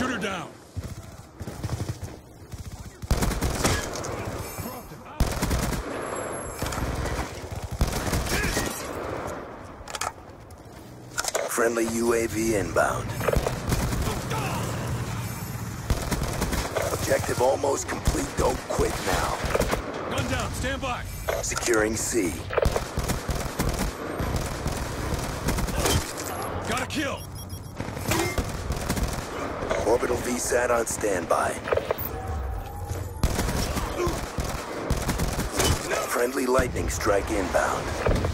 Shoot her down. Friendly UAV inbound. Objective almost complete. Don't quit now. Gun down. Stand by. Securing C. Got a kill. Orbital VSAT on standby. Friendly lightning strike inbound.